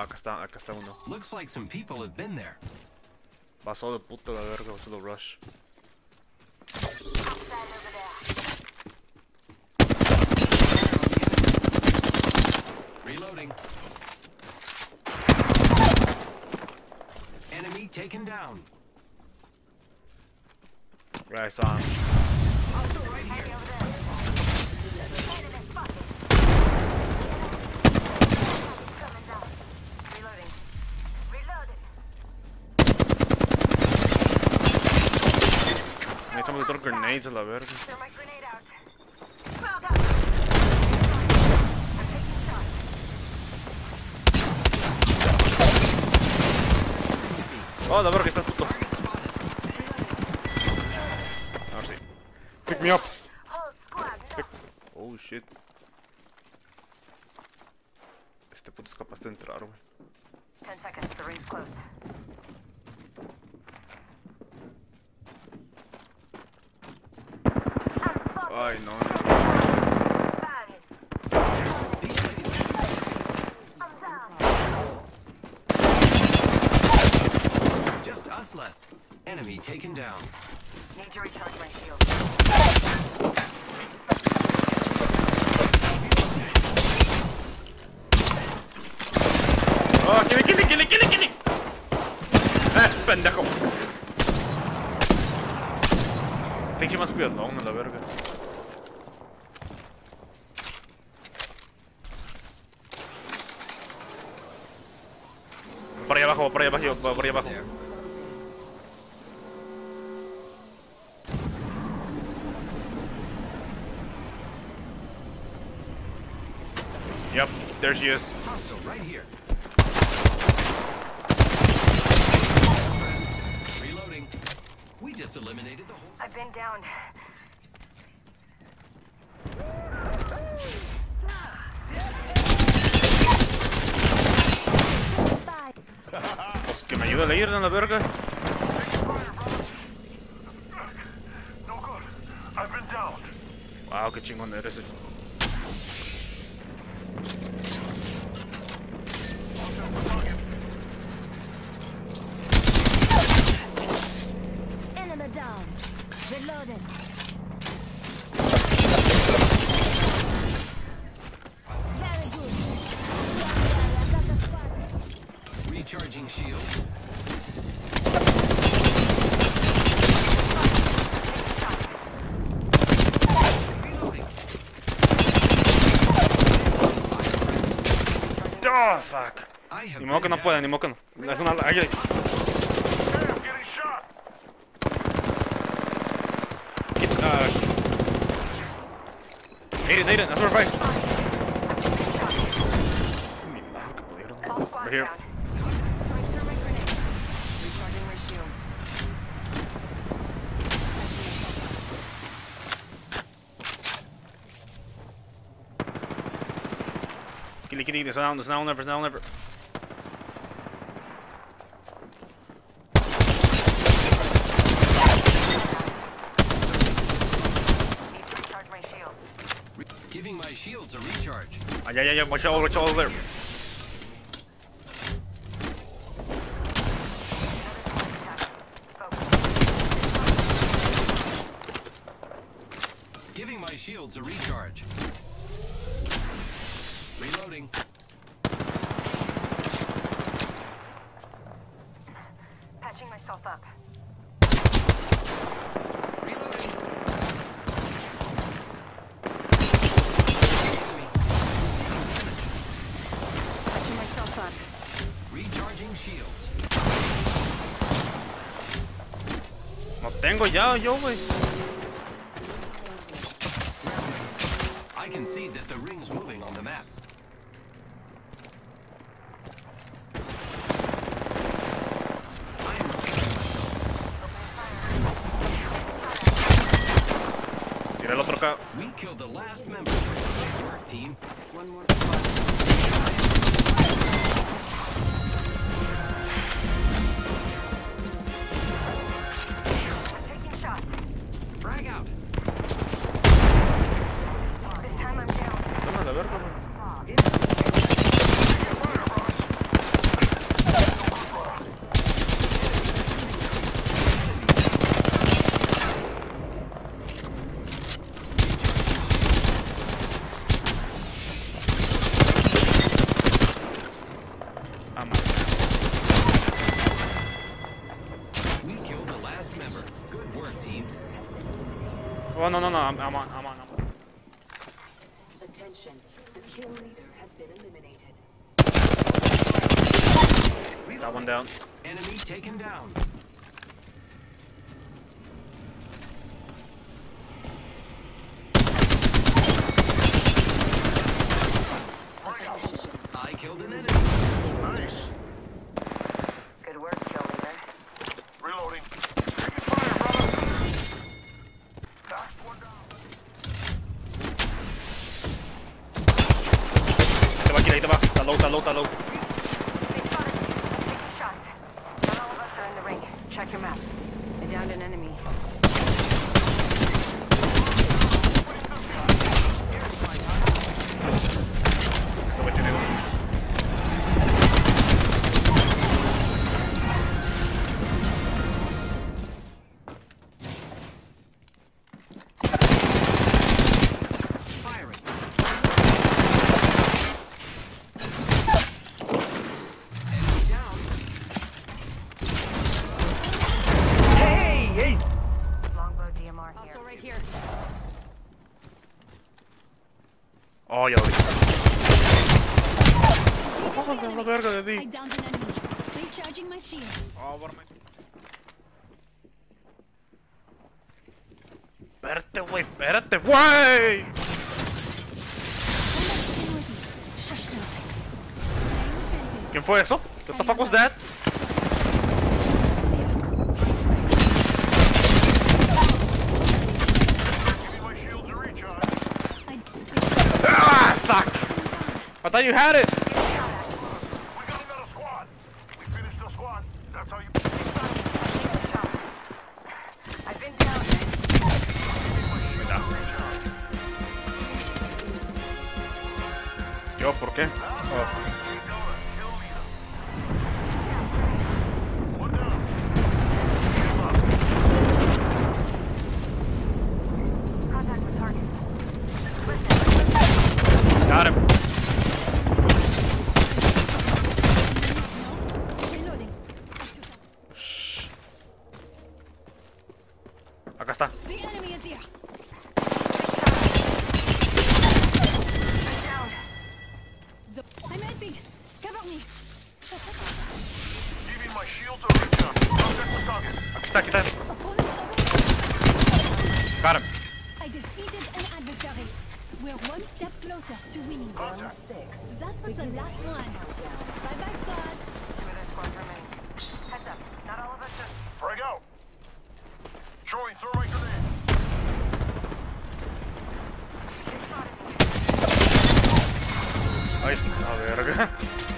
Ah, acá está, acá está uno. Looks like some people have been there. Pasó de puta la verga, pasó de rush. Reloading. Enemy taken down. Right, I saw him. Also right here. I'm taking shots. Oh, la verga, está el puto. Ahora sí. Pick me up. No. Oh shit. Este puto es capaz de entrar, güey. Ten seconds. The ring's close. Ay, no. Bang. These ladies are I'm down. just us left. Enemy taken down. Need to recharge my shield. ¡Oh, kill, kill, kill, kill, kill! ¡Eh, pendejo! Tengo más cuidadón a la verga. Abajo, por ahí abajo, por ahí abajo. Yep, there she is. Right here. Reloading. We just eliminated the whole. I've been down. Pues que me ayude a leer a la verga. Wow, qué chingón eres. Shield. Oh, fuck. Ni modo que no pueda, ni modo que no. Es una. Ay, ay. Hey, I'm getting shot. Get, uh. Aiden, Aiden, that's where right. Milagro que pudieron. All squads Right here. down. Going through my grenade. Recharging my shields. Killy, killy, there's now, there's now, never, there's now, never. Need to recharge my shields. Re- Giving my shields a recharge. Ay, ay, ay, watch out, watch out over there. No tengo ya, yo, güey. I can see that the ring's moving on the map. Tira el otro acá. We killed the last member. Good work, team. One more squad. Oh, no, no, no. I'm, I'm on, I'm on, I'm on. Attention. The kill leader has been eliminated. That one down. Enemy taken down. I killed an enemy. Nice. Good work, kill leader. Reloading. Taking fire, brother. Knocked one down. Kira, ahí te va. Está low, está low, está low. Shots. Not all of us are in the ring. Check your maps. I downed an enemy. Agent Oh, enemy. la verga de I ti. downed an enemy. Recharging my shields. Oh, bueno, me- Espérate, güey, espérate, güey. Combat continuity. Shush now. Laying defenses. ¿Quién fue eso? What the fuck was that? Giving my shields a recharge. I, Ah, fuck. I, I thought you had it. With target. Aquí está, aquí está. Got him. I defeated an adversary. We're one step closer to winning. Contact. Six. That was the last one. Bye bye, squad. Two other squads remain. Heads up. Not all of us are... Frag out. Throwing thermite grenade. They spotted me. Ahí está. A verga.